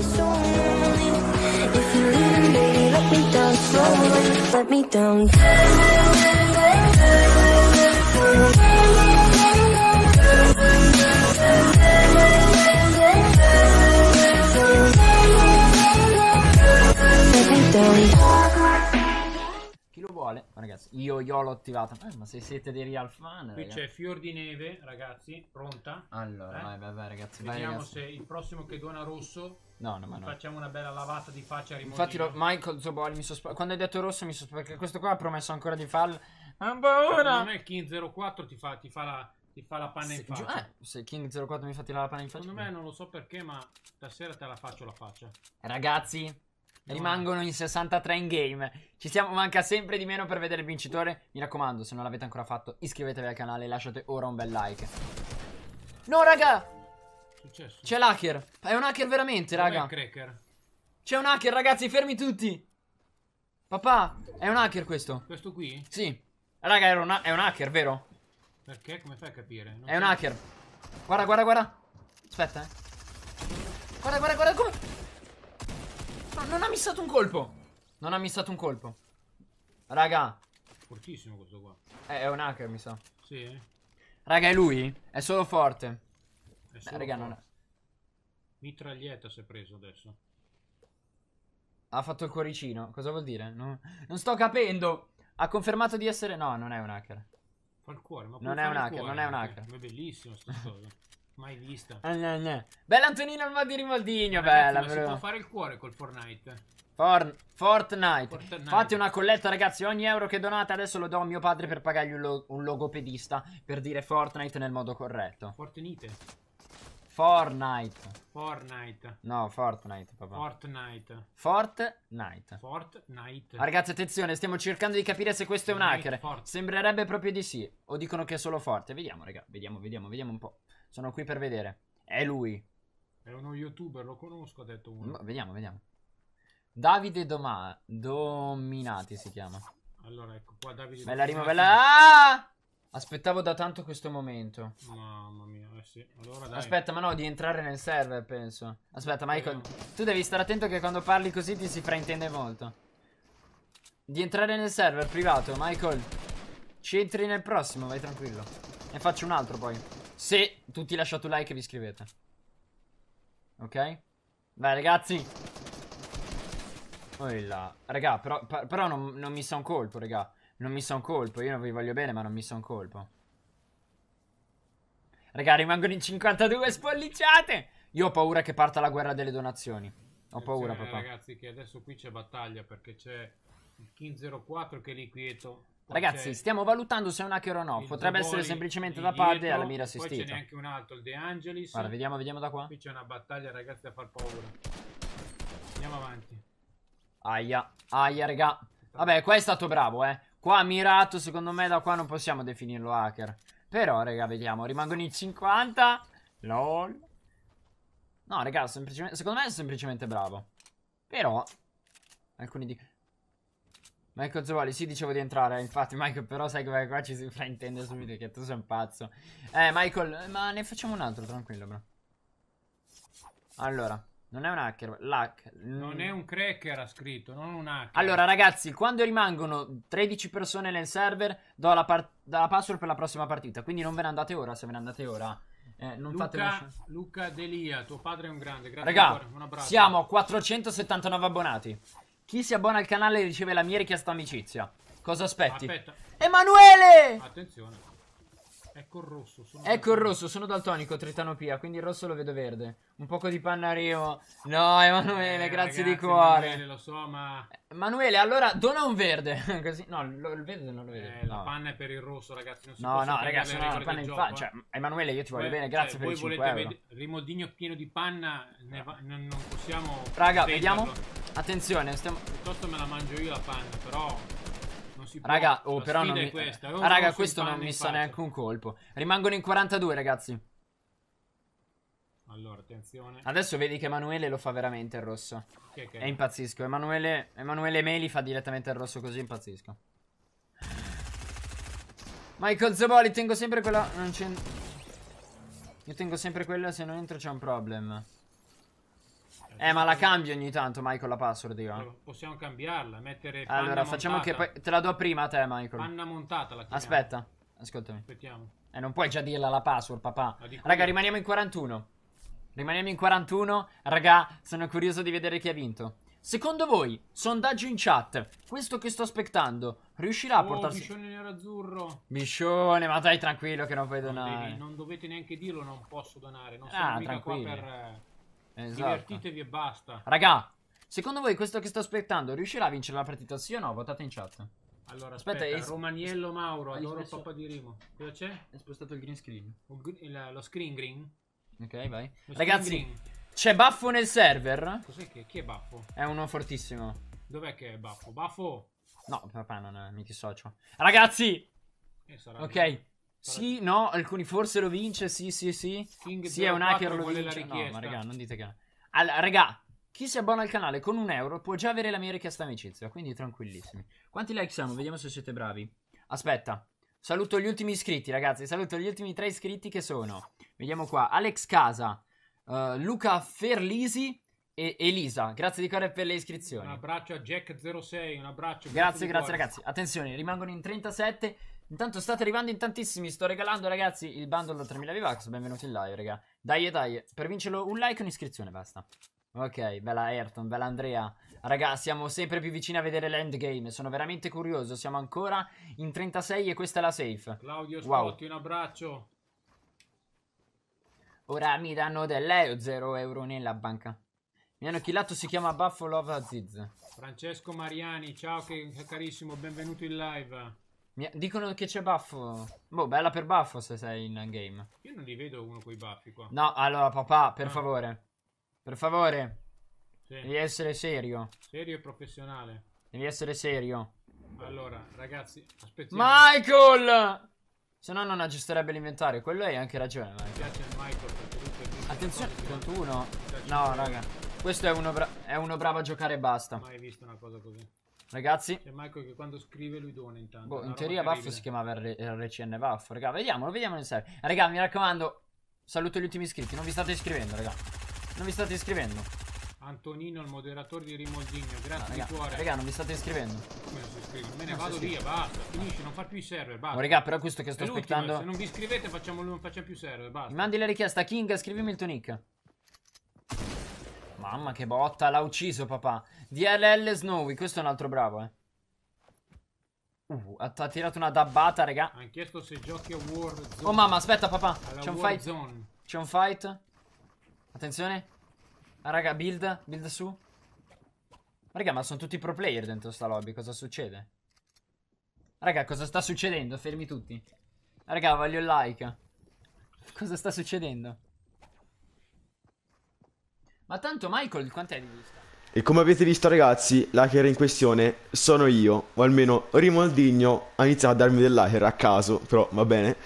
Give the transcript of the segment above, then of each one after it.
If you leave, baby, let me down slowly. Let me down Vuole? Ragazzi, io, io l'ho attivata. Eh, ma se siete dei real fan, Qui c'è Fior di Neve, ragazzi, pronta. Allora, Eh? vai, vai, vai, ragazzi. Vai, Vediamo ragazzi. se il prossimo che dona rosso No, no, ma no. facciamo una bella lavata di faccia a Infatti, lo-. Michael Zoboli mi sospe- Quando hai detto rosso, mi sospe- perché questo qua ha promesso ancora di farlo. Ho paura. Non è King 04 ti fa, ti fa la, ti fa la panna in Se, giu- faccia. eh, se King 04 mi fa tirare la panna in faccia. Secondo me non lo so perché, ma stasera te la faccio la faccia. Ragazzi, rimangono in 63 in game. Ci siamo, manca sempre di meno per vedere il vincitore. Mi raccomando, se non l'avete ancora fatto, iscrivetevi al canale e lasciate ora un bel like. No, raga! C'è l'hacker. È un hacker veramente, raga. C'è un hacker, ragazzi, fermi tutti. Papà, è un hacker questo. Questo qui? Sì. Raga, era un è un hacker, vero? Perché? Come fai a capire? Non È un hacker. Guarda, guarda, guarda. Aspetta, eh. Guarda, guarda, guarda come. No, non ha missato un colpo. Non ha missato un colpo. Raga, Fortissimo questo qua. è, è un hacker, mi sa. Sì? eh? Raga, è lui? È solo forte. È Eh, solo raga, qua. non è. Mitraglietta si è preso adesso. Ha fatto il cuoricino. Cosa vuol dire? Non, non sto capendo. Ha confermato di essere. No, non è un hacker. Fa il cuore, ma Non è un hacker, cuore non è un hacker. Ma È bellissimo sta cosa. Mai vista. Eh, ne, ne. Bella Antonino al di Rimaldino, bella. ma si può fare il cuore col Fortnite. For- Fortnite. Fortnite. Fate una colletta, ragazzi. Ogni euro che donate adesso lo do a mio padre per pagargli un, lo- un logopedista per dire Fortnite nel modo corretto. Fortnite. Fortnite. Fortnite. No, Fortnite, papà. Fortnite. Fortnite. Fortnite. Ah, ragazzi, attenzione, stiamo cercando di capire se questo è un Fortnite, hacker. Fortnite. Sembrerebbe proprio di sì. O dicono che è solo forte. Vediamo, raga. Vediamo, vediamo, vediamo un po'. Sono qui per vedere. È lui. È uno youtuber, lo conosco, ha detto uno. Ma- Vediamo, vediamo. Davide Doma- Dominati si chiama. Allora, ecco qua Davide. Bella rima, Dominati. bella. Ah! Aspettavo da tanto questo momento. Mamma mia, eh sì. Allora dai. Aspetta, ma no, di entrare nel server, penso. Aspetta, Michael. Speriamo. Tu devi stare attento che quando parli così ti si fraintende molto. Di entrare nel server privato, Michael. Ci entri nel prossimo, vai tranquillo. Ne faccio un altro poi. Se tutti lasciate un like e vi iscrivete. Ok? Vai, ragazzi. Oh là. Raga, però, però non, non mi sa un colpo, raga. Non mi sa un colpo. Io non vi voglio bene, ma non mi sa un colpo. Raga, rimangono in 52 spolliciate. Io ho paura che parta la guerra delle donazioni. Ho paura, papà. Ragazzi, che adesso qui c'è battaglia perché c'è il King 04 che è lì quieto. Poi Ragazzi, stiamo valutando se è un hacker o no. Potrebbe essere semplicemente da e dietro, alla mira Poi c'è assistita. neanche un altro, il De Angelis. Guarda, vediamo, vediamo da qua. Qui c'è una battaglia, ragazzi, da far paura. Andiamo avanti. Aia, aia, raga. Vabbè, qua è stato bravo, eh. Qua ha mirato, secondo me da qua non possiamo definirlo hacker. Però, raga, vediamo. Rimangono in 50. LOL. No, raga, semplicemente, secondo me è semplicemente bravo. Però, alcuni di... Michael Zovali, sì, dicevo di entrare. Infatti, Michael, però sai che qua ci si fraintende subito che tu sei un pazzo. Eh, Michael, ma ne facciamo un altro, tranquillo, bro. Allora, non è un hacker. L'hacker. Non è un cracker, ha scritto, non un hacker. Allora, ragazzi, quando rimangono 13 persone nel server, do la, la password per la prossima partita. Quindi non ve ne andate ora, se ve ne andate ora. Eh, non fate Luca, Luca Delia, tuo padre è un grande. Grazie Raga, un siamo a 479 abbonati. Chi si abbona al canale riceve la mia richiesta amicizia. Cosa aspetti? Aspetta, Emanuele! attenzione. Ecco il rosso. sono Ecco il rosso, sono daltonico, tritanopia, quindi il rosso lo vedo verde. Un poco di panna arrivo. No, Emanuele, Eh, grazie ragazzi, di cuore. Emanuele, lo so, ma Emanuele, allora dona un verde. Così, no, lo- il verde non lo vedo. eh, la no. panna è per il rosso, ragazzi. Non si No, no, ragazzi, no, la panna in faccia. Cioè, Emanuele, io ti voglio Voi- bene, grazie cioè, per i voi 5 volete euro. ved- Rimodino pieno di panna, ne va- non, non possiamo. Raga, venderlo. vediamo. Attenzione, stiamo... Piuttosto me la mangio io la panna, però. Si può. Raga, oh, però non è mi... questa. Ah, raga, questo non mi sa neanche un colpo. Rimangono in 42, ragazzi. Allora, attenzione. Adesso vedi che Emanuele lo fa veramente il rosso. Chi è che E impazzisco. Emanuele, Emanuele Meli fa direttamente il rosso così impazzisco. Michael Zaboli, tengo sempre quella... Non c'è... Io tengo sempre quella, se non entro c'è un problem. Eh, ma la cambio ogni tanto, Michael, la password io. Allora, Possiamo cambiarla, mettere Allora, facciamo che montata. poi... Te la do prima a te, Michael. Panna montata la chiamiamo. Aspetta, ascoltami. Aspettiamo. Eh, non puoi già dirla la password, papà. Cui? Raga, rimaniamo in 41. Rimaniamo in 41. Raga, sono curioso di vedere chi ha vinto. Secondo voi, sondaggio in chat, questo che sto aspettando, riuscirà a Oh, portarsi... biscione nero-azzurro. Biscione, ma dai tranquillo che non puoi Non, donare. devi- non dovete neanche dirlo, non posso donare. Non Ah, sono mica qua per... Esatto. Divertitevi e basta. Raga, secondo voi questo che sto aspettando riuscirà a vincere la partita sì o no? Votate in chat. Allora, Aspetta, aspetta, hai- Romaniello Mauro, il spesso- papà di Rimo. Cosa c'è? Hai spostato il green screen. Gr- il- lo screen green? Ok, vai. Lo Ragazzi, c'è Baffo nel server? Cos'è che? Chi è Baffo? È uno fortissimo. Dov'è che è Baffo? Baffo? No, papà non è, mi dissocio. Ragazzi, Eh, sarà ok. Sì, no, alcuni forse lo vince, sì, sì, sì. King Sì, è un 04 hacker lo vince. No, ma raga, non dite che... Allora, raga, chi si abbona al canale con un euro può già avere la mia richiesta amicizia, quindi tranquillissimi. Quanti like siamo? Vediamo se siete bravi. Aspetta. Saluto gli ultimi iscritti, ragazzi. Saluto gli ultimi tre iscritti che sono. Vediamo qua. Alex Casa, eh, Luca Ferlisi e Elisa. Grazie di cuore per le Un iscrizioni. abbraccio a Jack06, un abbraccio. Grazie, grazie cuore. ragazzi. Attenzione, rimangono in 37. Intanto state arrivando in tantissimi. Sto regalando, ragazzi, il bundle da 3000 V-Bucks. Benvenuti in live, raga. Dai, e dai. Per vincerlo un like e un'iscrizione, basta. Ok, bella Ayrton, bella Andrea. Raga, siamo sempre più vicini a vedere l'endgame. Sono veramente curioso. Siamo ancora in 36 e questa è la safe. Claudio Wow. Scotti, un abbraccio. Ora mi danno dell'EO 0 euro nella banca. Mi hanno killato, si chiama Buffalo Love Aziz. Francesco Mariani, ciao che carissimo, benvenuto in live. Mi- dicono che c'è buffo. Boh, bella per buffo se sei in game. Io non li vedo uno con i baffi qua. No, allora papà, per Ah. favore. Per favore, Sì, devi essere serio. serio e professionale. Devi essere serio. Allora, ragazzi, aspettiamo. Michael! Se no non aggiusterebbe l'inventario. Quello hai anche ragione, Mi Michael. piace il Michael perché Attenzione, cose che 31. piace No, raga. Questo è uno, bra- è uno bravo a giocare e basta. Mai visto una cosa così. Ragazzi, C'è Michael che quando scrive lui dona intanto. boh, in teoria terribile. si chiamava R- RCN Buffo. Raga, vediamolo, vediamolo in serio. Raga, mi raccomando, saluto gli ultimi iscritti. Non vi state iscrivendo, raga. Non vi state iscrivendo. Antonino, il moderatore di Rimoldino, No, grazie raga, di cuore. raga, non vi state iscrivendo. Come non si iscrive? Me ne Non vado via, basta. Finisci, non far più i server, basta. Oh, raga, però questo che sto aspettando. Se non vi iscrivete facciamo, non facciamo più server, basta. Mi mandi la richiesta, King, scrivimi il tuo nick. Mamma che botta, l'ha ucciso papà. DLL Snowy, questo è un altro bravo, eh. Uh, ha, ha tirato una dabbata, raga. Hanno chiesto se giochi a Warzone. Oh mamma, aspetta papà, c'è un fight. C'è un fight. Attenzione. Ah, raga, build, build su. Raga, ma sono tutti pro player dentro sta lobby, cosa succede? Raga, cosa sta succedendo? Fermi tutti. Raga, voglio il like. Cosa sta succedendo? Ma tanto Michael, quant'è di vista? E come avete visto ragazzi, l'hacker in questione sono io, o almeno Rimoldigno ha iniziato a darmi dell'hacker a caso, però va bene.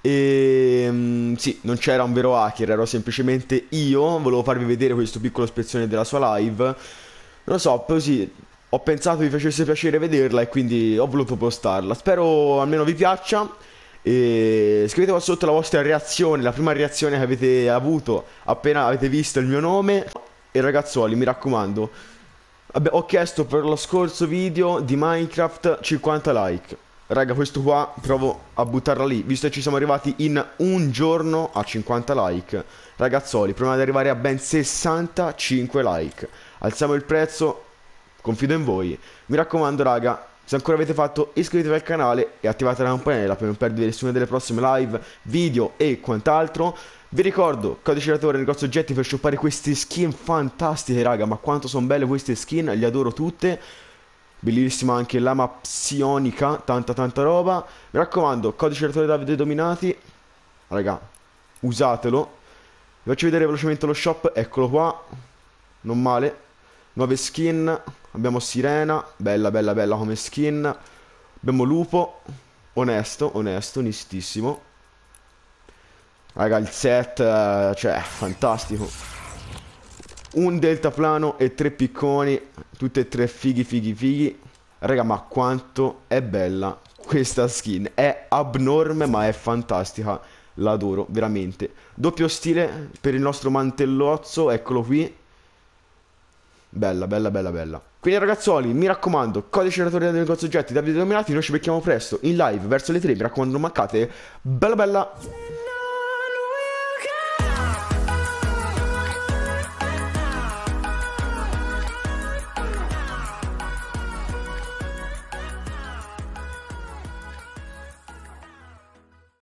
E mm, sì, non c'era un vero hacker, ero semplicemente io, volevo farvi vedere questo piccolo spezzone della sua live. Non lo so, così ho pensato vi facesse piacere vederla e quindi ho voluto postarla. Spero almeno vi piaccia. E scrivete qua sotto la vostra reazione, la prima reazione che avete avuto appena avete visto il mio nome. E ragazzuoli, mi raccomando, vabbè, ho chiesto per lo scorso video di Minecraft 50 like. Raga, questo qua provo a buttarla lì, visto che ci siamo arrivati in un giorno a 50 like. Ragazzoli, proviamo ad arrivare a ben 65 like. Alziamo il prezzo, confido in voi. Mi raccomando, raga, se ancora avete fatto iscrivetevi al canale e attivate la campanella per non perdere nessuna delle prossime live, video e quant'altro. Vi ricordo, codice creatore negozio oggetti per shoppare queste skin fantastiche, raga, ma quanto sono belle queste skin, le adoro tutte. Bellissima anche lama psionica, tanta tanta roba. Mi raccomando, codice creatore Davide Dominati. Raga, usatelo. Vi faccio vedere velocemente lo shop, eccolo qua. Non male. Nuove skin. Abbiamo Sirena, bella bella bella come skin. Abbiamo Lupo, onesto, onesto, onestissimo. Raga, il set, eh, cioè, fantastico. Un deltaplano e tre picconi, tutte e tre fighi fighi fighi. Raga, ma quanto è bella questa skin. È abnorme, ma è fantastica. L'adoro, veramente. Doppio stile per il nostro mantellozzo, eccolo qui. Bella, bella, bella, bella. Quindi ragazzuoli, mi raccomando, codice creatore del negozio oggetti, Davide Dominati, noi ci becchiamo presto in live verso le 3, mi raccomando non mancate. Bella bella!